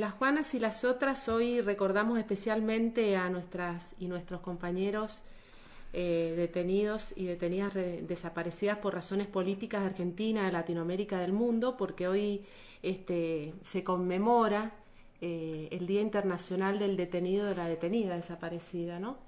Las Juanas y las otras hoy recordamos especialmente a nuestras y nuestros compañeros eh, detenidos y detenidas desaparecidas por razones políticas de Argentina, de Latinoamérica, del mundo, porque hoy este, se conmemora eh, el Día Internacional del Detenido de la Detenida Desaparecida, ¿no?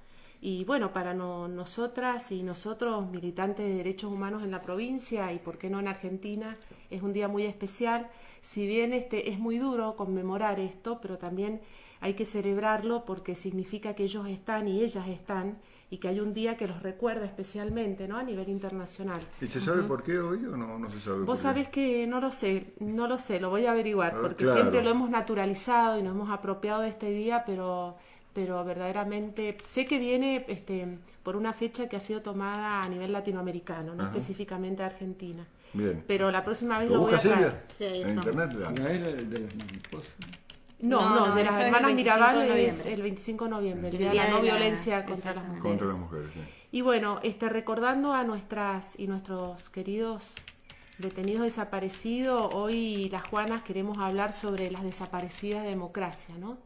Y bueno, para nosotras y nosotros, militantes de derechos humanos en la provincia y por qué no en Argentina, es un día muy especial. Si bien este, es muy duro conmemorar esto, pero también hay que celebrarlo porque significa que ellos están y ellas están y que hay un día que los recuerda especialmente ¿no? a nivel internacional. ¿Y se sabe por qué hoy o no, se sabe? Vos sabés que no lo sé, no lo sé, lo voy a averiguar, porque siempre lo hemos naturalizado y nos hemos apropiado de este día, pero pero verdaderamente sé que viene este, por una fecha que ha sido tomada a nivel latinoamericano, no específicamente Argentina. Bien. Pero la próxima vez lo, voy a traer. Sí, ¿En internet? ¿No es de las No, no, de las hermanas Mirabal es el 25 de noviembre, el día de la no violencia contra las mujeres. Contra las mujeres, Y bueno, este, recordando a nuestras y nuestros queridos detenidos desaparecidos, hoy las Juanas queremos hablar sobre las desaparecidas de democracia, ¿no?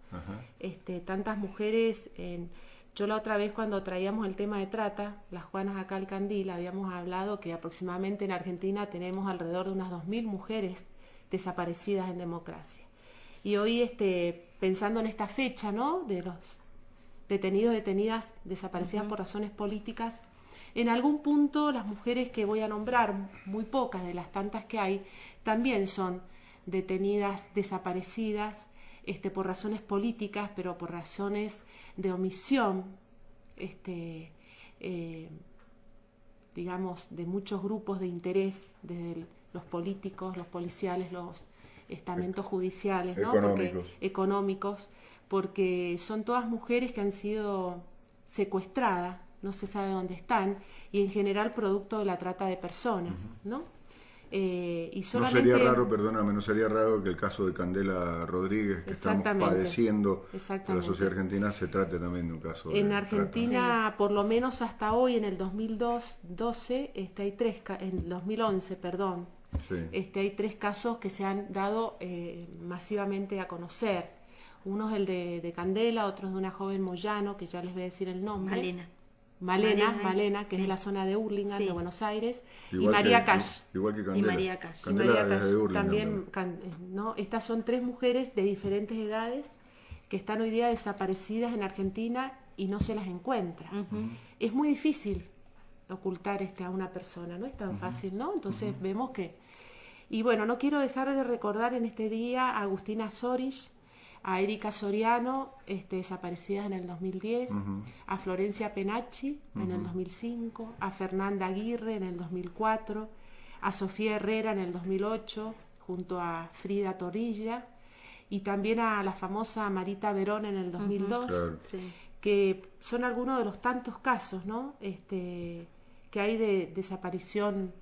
Este, tantas mujeres, en, yo la otra vez cuando traíamos el tema de trata, las Juanas acá al Candil, habíamos hablado que aproximadamente en Argentina tenemos alrededor de unas 2.000 mujeres desaparecidas en democracia. Y hoy, este, pensando en esta fecha, ¿no? De los detenidos, detenidas, desaparecidas por razones políticas, en algún punto las mujeres que voy a nombrar, muy pocas de las tantas que hay, también son detenidas, desaparecidas, este, por razones políticas, pero por razones de omisión, este, eh, digamos, de muchos grupos de interés, desde los políticos, los policiales, los estamentos judiciales, económicos. económicos, porque son todas mujeres que han sido secuestradas no se sabe dónde están y en general producto de la trata de personas, ¿no? Eh, y solamente... No sería raro, perdóname, no sería raro que el caso de Candela Rodríguez que estamos padeciendo de la sociedad argentina se trate también de un caso. En Argentina, por lo menos hasta hoy, en el 2012, este, hay tres, en 2011, perdón, este, hay tres casos que se han dado eh, masivamente a conocer. Uno es el de, Candela, otro es de una joven Moyano, que ya les voy a decir el nombre. Malena. Malena, Malena, que es de la zona de Hurlingham, de Buenos Aires, y María Cash. Igual que Candela. Y María Cash. también, ¿no? Estas son tres mujeres de diferentes edades que están hoy día desaparecidas en Argentina y no se las encuentra. Es muy difícil ocultar este, a una persona, no es tan fácil, ¿no? Entonces vemos que... Y bueno, no quiero dejar de recordar en este día a Agustina Sorich, a Erika Soriano, este, desaparecida en el 2010, a Florencia Penacci en el 2005, a Fernanda Aguirre en el 2004, a Sofía Herrera en el 2008, junto a Frida Torilla, y también a la famosa Marita Verón en el 2002, que son algunos de los tantos casos ¿no? este, que hay de desaparición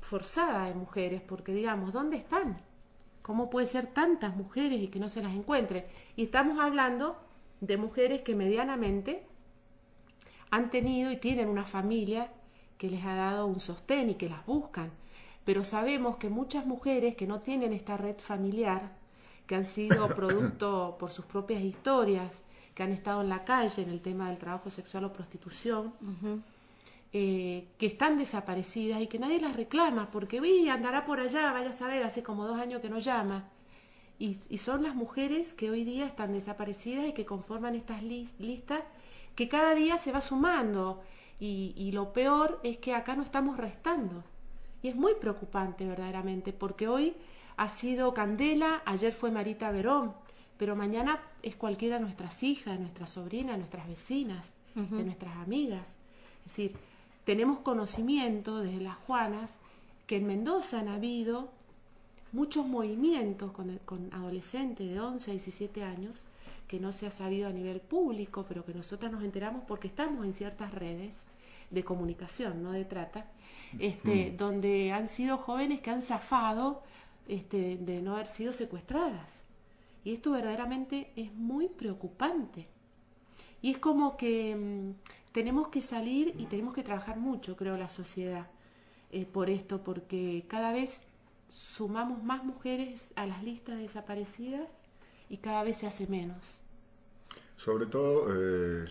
forzada de mujeres, porque digamos, ¿dónde están? ¿Cómo puede ser tantas mujeres y que no se las encuentre? Y estamos hablando de mujeres que medianamente han tenido y tienen una familia que les ha dado un sostén y que las buscan. Pero sabemos que muchas mujeres que no tienen esta red familiar, que han sido producto por sus propias historias, que han estado en la calle en el tema del trabajo sexual o prostitución, eh, que están desaparecidas y que nadie las reclama, porque uy, andará por allá, vaya a saber, hace como dos años que no llama. Y, son las mujeres que hoy día están desaparecidas y que conforman estas listas que cada día se va sumando. Y, y lo peor es que acá no estamos restando. Y es muy preocupante verdaderamente, porque hoy ha sido Candela, ayer fue Marita Verón, pero mañana es cualquiera de nuestras hijas, nuestras sobrinas, nuestras vecinas, de nuestras amigas. Es decir, tenemos conocimiento desde las Juanas que en Mendoza han habido muchos movimientos con, adolescentes de 11 a 17 años que no se ha sabido a nivel público, pero que nosotras nos enteramos porque estamos en ciertas redes de comunicación, no de trata, este, donde han sido jóvenes que han zafado este, de no haber sido secuestradas. Y esto verdaderamente es muy preocupante. Y es como que mm, tenemos que salir y tenemos que trabajar mucho, creo, la sociedad eh, por esto, porque cada vez sumamos más mujeres a las listas de desaparecidas y cada vez se hace menos. Sobre todo, eh,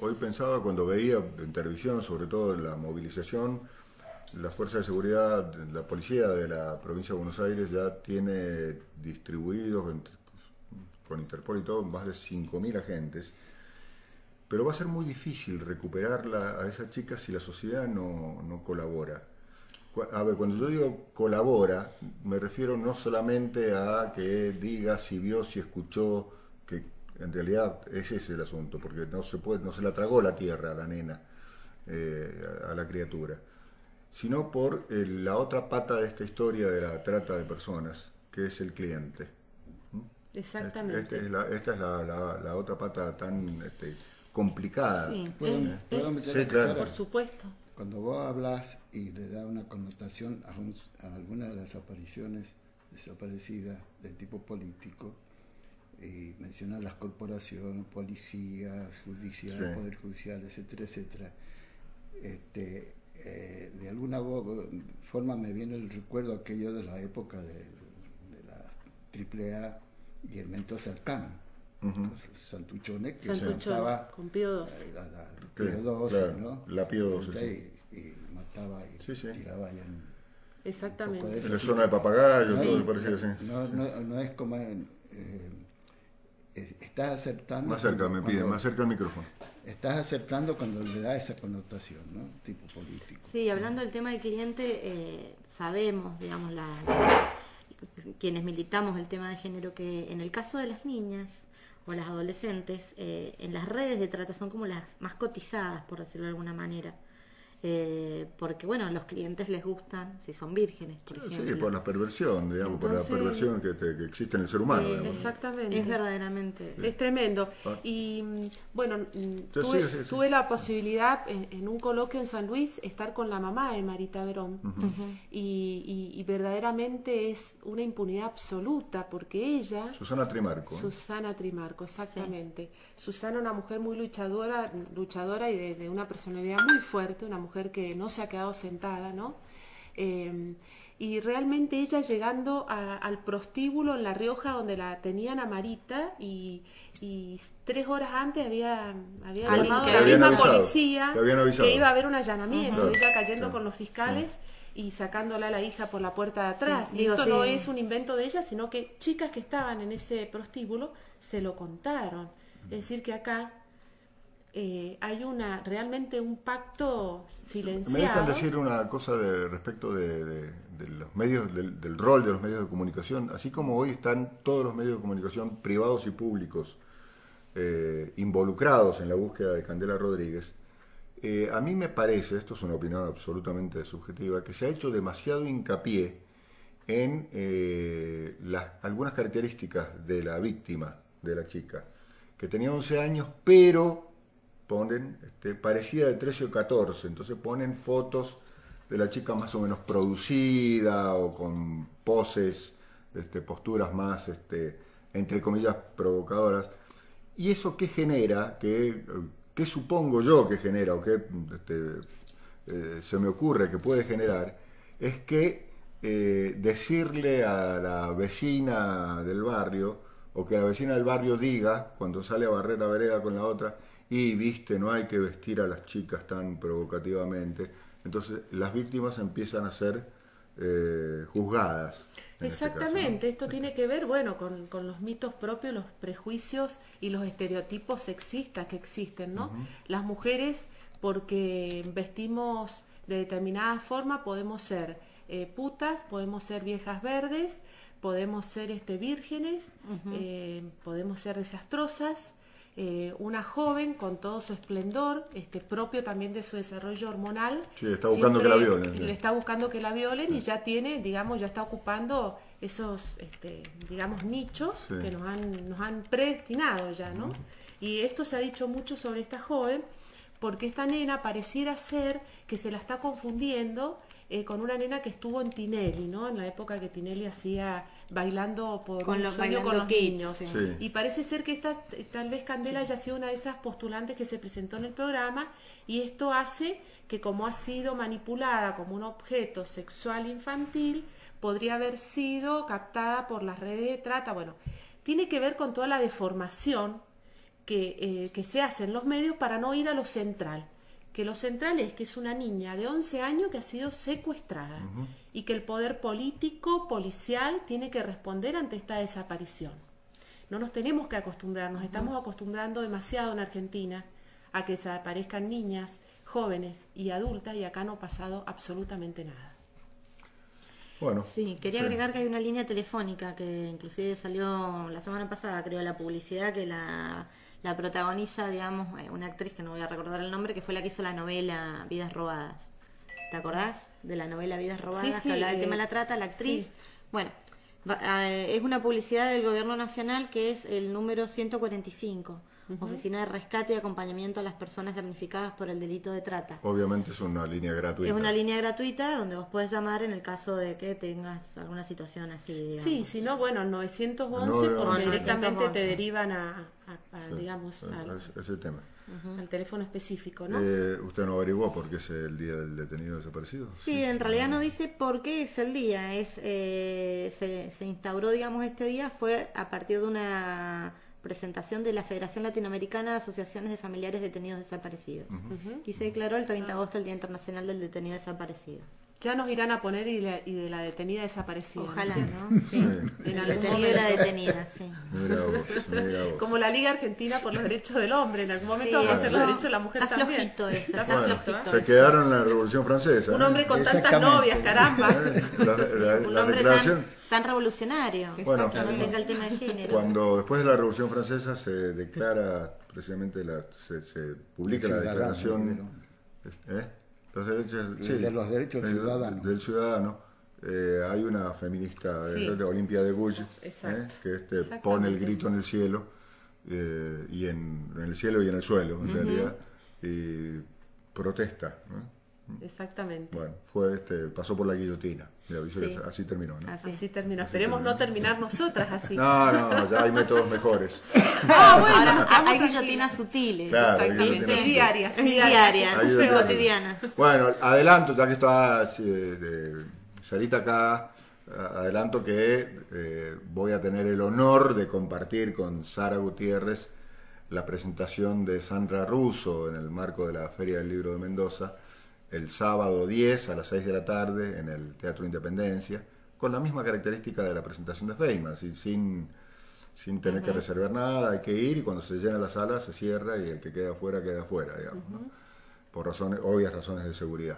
hoy pensaba cuando veía en televisión, sobre todo la movilización, la Fuerza de Seguridad, la Policía de la Provincia de Buenos Aires ya tiene distribuidos con Interpol y todo más de 5.000 agentes, pero va a ser muy difícil recuperarla a esa chica si la sociedad no, no colabora. A ver, cuando yo digo colabora, me refiero no solamente a que diga si vio, si escuchó, que en realidad ese es el asunto, porque no se puede, no se la tragó la tierra a la nena, eh, a la criatura, sino por la otra pata de esta historia de la trata de personas, que es el cliente. ¿Mm? Exactamente. Este es la, esta es la, otra pata tan este, complicada. Sí, claro. Por supuesto. Cuando vos hablas y le das una connotación a, alguna de las apariciones desaparecidas de tipo político, y mencionar las corporaciones, policía, judicial, poder judicial, etcétera, etcétera, este, eh, de alguna forma me viene el recuerdo aquello de la época de, de la AAA y el Mendoza Alcán, Santuchones, que se mataba con Pío XII. La, la, Pío XII, ¿no? La Pío XII. Y, y, mataba y tiraba ahí en... Exactamente. En la zona de papagayo, todo me parece así. No, no, no es como... En, eh, estás acertando. Más cerca, me pide, más cerca el micrófono. Estás acertando cuando le da esa connotación, ¿no? Tipo político. Sí, hablando del tema del cliente, eh, sabemos, digamos, la, quienes militamos el tema de género, que en el caso de las niñas o las adolescentes, eh, en las redes de trata son como las más cotizadas, por decirlo de alguna manera. Eh, porque bueno, a los clientes les gustan si son vírgenes, por ejemplo. Sí, por la perversión, digamos, por la perversión que, existe en el ser humano. Eh, exactamente. Es verdaderamente. Es tremendo. Ah. Y bueno, mm, tuve, la posibilidad en, un coloquio en San Luis estar con la mamá de Marita Verón y, verdaderamente es una impunidad absoluta porque ella... Susana Trimarco. Susana Trimarco, exactamente. Susana, una mujer muy luchadora, luchadora y de, de una personalidad muy fuerte, una mujer que no se ha quedado sentada, ¿no? Eh, y realmente ella llegando al prostíbulo en La Rioja donde la tenían a Marita y, tres horas antes había, había llamado la misma policía que iba a haber un allanamiento, ella cayendo con los fiscales y sacándola a la hija por la puerta de atrás. y esto no es un invento de ella, sino que chicas que estaban en ese prostíbulo se lo contaron. Es decir, que acá eh, hay una realmente un pacto silenciado. Me dejan decir una cosa de, respecto de, los medios, del, rol de los medios de comunicación, así como hoy están todos los medios de comunicación privados y públicos eh, involucrados en la búsqueda de Candela Rodríguez. Eh, a mí me parece, esto es una opinión absolutamente subjetiva, que se ha hecho demasiado hincapié en las, algunas características de la víctima, de la chica, que tenía 11 años, pero ponen este, parecida de 13 o 14, entonces ponen fotos de la chica más o menos producida o con poses, este, posturas más, este, entre comillas, provocadoras. ¿Y eso qué genera? ¿Qué, qué supongo yo que genera o qué este, eh, se me ocurre que puede generar? Es que eh, decirle a la vecina del barrio o que la vecina del barrio diga cuando sale a barrer la vereda con la otra, y viste, no hay que vestir a las chicas tan provocativamente. Entonces las víctimas empiezan a ser eh, juzgadas. Este Exactamente, esto tiene que ver, bueno, con, los mitos propios, los prejuicios y los estereotipos sexistas que existen, ¿no? Las mujeres, porque vestimos de determinada forma, podemos ser eh, putas, podemos ser viejas verdes, podemos ser este, vírgenes, eh, podemos ser desastrosas, eh, una joven con todo su esplendor, este, propio también de su desarrollo hormonal. Sí, está buscando que la violen. Le está buscando que la violen y ya tiene, digamos, ya está ocupando esos, este, digamos, nichos que nos han, nos han predestinado ya, ¿no? Y esto se ha dicho mucho sobre esta joven porque esta nena pareciera ser que se la está confundiendo eh, con una nena que estuvo en Tinelli, ¿no? En la época que Tinelli hacía bailando por con los, con los niños. Y parece ser que esta, tal vez Candela haya sido una de esas postulantes que se presentó en el programa y esto hace que como ha sido manipulada como un objeto sexual infantil, podría haber sido captada por las redes de trata. Bueno, tiene que ver con toda la deformación que, eh, que se hace en los medios para no ir a lo central. Que lo central es que es una niña de 11 años que ha sido secuestrada y que el poder político, policial, tiene que responder ante esta desaparición. No nos tenemos que acostumbrar, nos estamos acostumbrando demasiado en Argentina a que desaparezcan niñas, jóvenes y adultas y acá no ha pasado absolutamente nada. Bueno, Sí, quería agregar que hay una línea telefónica que inclusive salió la semana pasada, creo, la publicidad que la, la protagoniza, digamos, eh, una actriz que no voy a recordar el nombre, que fue la que hizo la novela Vidas Robadas. ¿Te acordás de la novela Vidas Robadas? sí, que hablaba del eh, tema de la trata, la actriz. sí. Bueno, va- eh, es una publicidad del Gobierno Nacional que es el número 145, Oficina de Rescate y Acompañamiento a las Personas Damnificadas por el Delito de Trata. obviamente es una línea gratuita. Es una línea gratuita donde vos podés llamar en el caso de que tengas alguna situación así. digamos. Sí, si no, bueno, 911 No, porque no, directamente 911. te derivan a, a- a, Sí, digamos, al, es, es el tema. al teléfono específico, ¿no? Eh, ¿Usted no averiguó por qué es el día del detenido desaparecido? Sí, en realidad no dice por qué es el día. Es eh, se, se instauró, digamos, este día fue a partir de una presentación de la Federación Latinoamericana de Asociaciones de Familiares Detenidos Desaparecidos. Y se declaró el 30 de agosto el Día Internacional del Detenido Desaparecido. Ya nos irán a poner y, la- y de la detenida desaparecida. Ojalá, Sí. ¿no? Sí. En El algún detenido y la detenida, sí. Mira vos, mira vos. Como la Liga Argentina por los Derechos del Hombre, en algún momento Sí, vamos a hacer eso- los derechos de la mujer está también. flojito eso, está Bueno, flojito. se eso. quedaron en la Revolución Francesa. Un ¿eh? hombre con tantas novias, caramba. La, la- declaración, tan, tan revolucionario. Bueno, que no tenga el tema de género. cuando después de la Revolución Francesa se declara, precisamente, la, se, se publica la ciudadano, declaración ¿eh? Los derechos, sí, de los derechos del del- ciudadano. Del ciudadano. Eh, hay una feminista, Sí. eh, Olimpia de Exacto. ¿eh? que este, pone el grito en el cielo, eh, y en, en el cielo y en el suelo, en realidad, y protesta. ¿no? Exactamente. Bueno, fue este, pasó por la guillotina. Mira, Sí. así terminó, ¿no? Así. Así terminó. Esperemos no terminar nosotras así. No, no, ya hay métodos mejores. Ah, bueno, Ahora hay guillotinas sutiles. Claro, Exactamente. guillotinas Diarias, diarias. Diarias, Hay guillotinas. cotidianas. Bueno, adelanto, ya que está eh, de- Sarita acá, adelanto que eh, voy a tener el honor de compartir con Sara Gutiérrez la presentación de Sandra Russo en el marco de la Feria del Libro de Mendoza, el sábado 10 a las 6 de la tarde en el Teatro Independencia, con la misma característica de la presentación de Feynman, así, sin, sin tener que reservar nada, hay que ir y cuando se llena la sala se cierra y el que queda afuera queda afuera, digamos, ¿no? por razones, obvias razones de seguridad.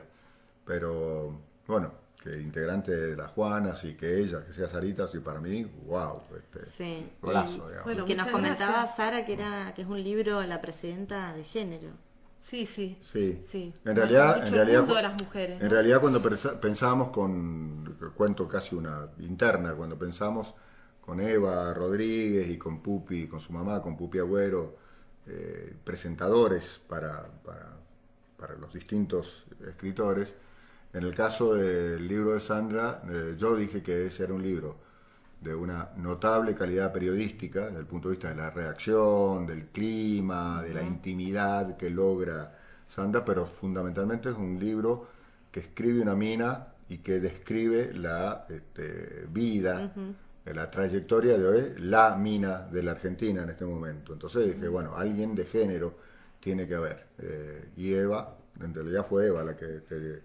Pero bueno, que integrante de las Juanas y que ella, que sea Sarita, sí, para mí, wow, este, Sí. golazo, Y- digamos. Bueno, que nos comentaba gracias. Sara que era que es un libro la presidenta de género. Sí, sí. Sí. Sí. En realidad, en el realidad, mundo de las mujeres, en realidad cuando pensábamos con, cuento casi una interna, cuando pensamos con Eva Rodríguez y con Pupi, con su mamá, con Pupi Agüero, eh, presentadores para, para, para los distintos escritores. En el caso del libro de Sandra, eh, yo dije que ese era un libro de una notable calidad periodística, desde el punto de vista de la reacción, del clima, de la intimidad que logra Sandra, pero fundamentalmente es un libro que escribe una mina y que describe la este, vida, la trayectoria de hoy, la mina de la Argentina en este momento. Entonces dije, bueno, alguien de género tiene que haber. Eh, y Eva, en realidad fue Eva la que, que-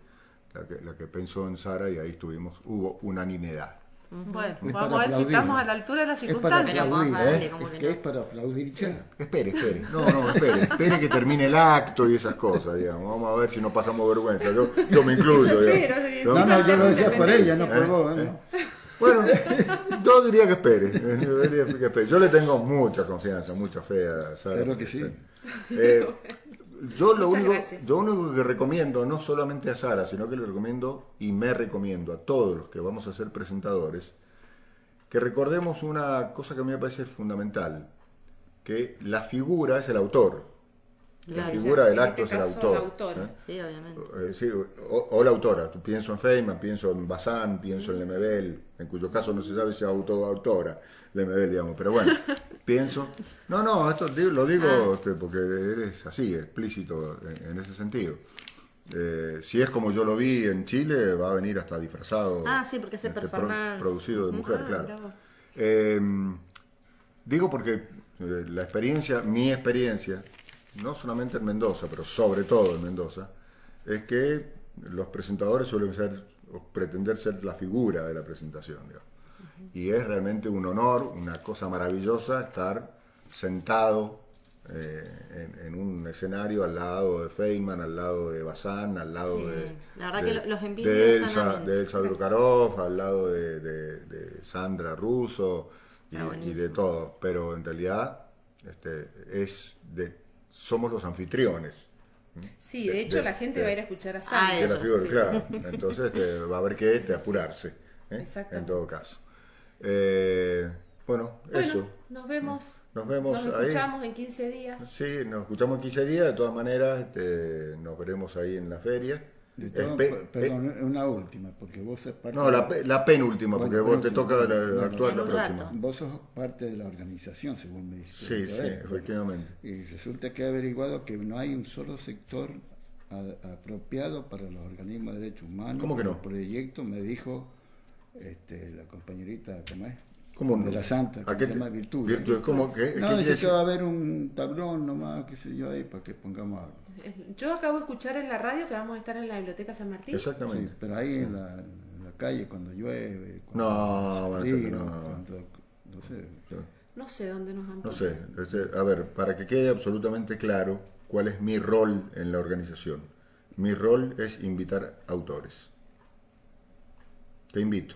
la que, la que pensó en Sara y ahí estuvimos, hubo unanimidad. Bueno, Es vamos a ver si estamos a la altura de las Es para circunstancias. Pero aplaudir, ¿eh? como Es que es para aplaudir ya. Espere, espere. No, no, espere. Espere que termine el acto y esas cosas, digamos. Vamos a ver si no pasamos vergüenza. Yo, yo me incluyo, espero, ¿No? No, no, yo lo decía por ella, no ¿Eh? por vos. ¿eh? Bueno, yo diría que espere. Yo, diría que espere. Yo le tengo mucha confianza, mucha fe a Sara. Claro que sí. Eh, yo lo único, lo único que recomiendo, no solamente a Sara, sino que le recomiendo y me recomiendo a todos los que vamos a ser presentadores, que recordemos una cosa que a mí me parece fundamental, que la figura es el autor. La Claro, figura ya, del en acto este es el autor. la autora. ¿eh? Sí, obviamente. Eh, sí, o, o la autora. Pienso en Feynman, pienso en Bazán, pienso en Lemebel, en cuyo caso no se sabe si es autor o autora, Lemebel, digamos. Pero bueno, pienso. No, no, esto lo digo Ah. este, porque eres así, explícito en, en ese sentido. eh, si es como yo lo vi en Chile, va a venir hasta disfrazado. Ah, sí, porque hace este, pro- performance. producido de mujer, Ah, claro. Eh, digo porque eh, la experiencia, mi experiencia, no solamente en Mendoza, pero sobre todo en Mendoza, es que los presentadores suelen ser o pretender ser la figura de la presentación. digamos. Y es realmente un honor, una cosa maravillosa estar sentado eh, en, en un escenario al lado de Feynman, al lado de Bazán, al lado Sí, de, la verdad de- que lo- los de Elsa, de Elsa Drukarov, al lado de, de- de Sandra Russo y, Ah, de todo. Pero en realidad este, es de, somos los anfitriones. Sí, de hecho de- la gente de- va a ir a escuchar a Ah, Sandra. figura, sí. claro. Entonces este, va a haber que este, apurarse, ¿eh? En todo caso. Eh, bueno, Bueno, eso. nos vemos. Nos vemos Nos ahí. escuchamos en 15 días. Sí, nos escuchamos en 15 días, de todas maneras este, nos veremos ahí en la feria. De todo, per- perdón, una última, porque vos sos parte No, la, pe- la penúltima, porque vos te toca la- Bueno, actuar la próxima. rato. Vos sos parte de la organización, según me dijiste. Sí, sí, vez. Bueno, efectivamente. Y resulta que he averiguado que no hay un solo sector a- apropiado para los organismos de derechos humanos. ¿Cómo que no? El proyecto me dijo este, la compañerita, ¿cómo es? ¿Cómo de la Santa, ¿A que qué se llama Virtud. Virtud, ¿cómo? ¿Qué- qué No, dice que va a haber un tablón nomás, qué sé yo, ahí, para que pongamos algo. Yo acabo de escuchar en la radio que vamos a estar en la Biblioteca San Martín. Exactamente. Sí, pero ahí en la, en la calle, cuando llueve, cuando No, frío, no. cuando, no sé, No sé dónde nos han No sé, este, a ver, para que quede absolutamente claro cuál es mi rol en la organización. Mi rol es invitar autores. Te invito.